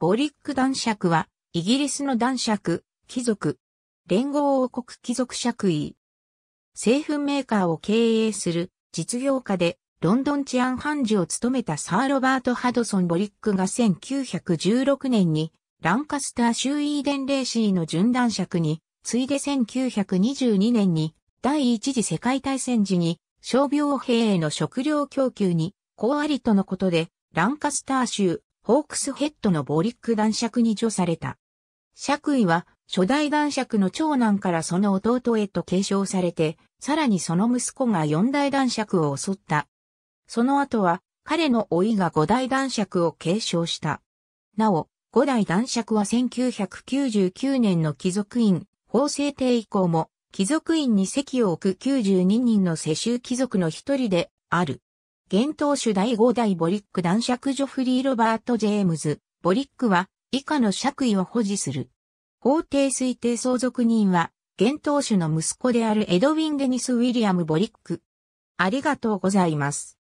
ボリック男爵は、イギリスの男爵、貴族、連合王国貴族爵位。製粉メーカーを経営する実業家で、ロンドン治安判事を務めたサーロバート・ハドソン・ボリックが1916年に、ランカスター州イーデン・レーシーの準男爵に、次いで1922年に、第一次世界大戦時に、傷病兵への食料供給に、こうありとのことで、ランカスター州、ホークスヘッドのボリック男爵に除された。爵位は初代男爵の長男からその弟へと継承されて、さらにその息子が四代男爵を襲った。その後は彼の甥が五代男爵を継承した。なお、五代男爵は1999年の貴族院、法制定以降も、貴族院に席を置く92人の世襲貴族の一人である。現当主第5代ボリック男爵ジョフリー・ロバート・ジェームズ、ボリックは以下の爵位を保持する。法定推定相続人は、現当主の息子であるエドウィン・デニス・ウィリアム・ボリック。ありがとうございます。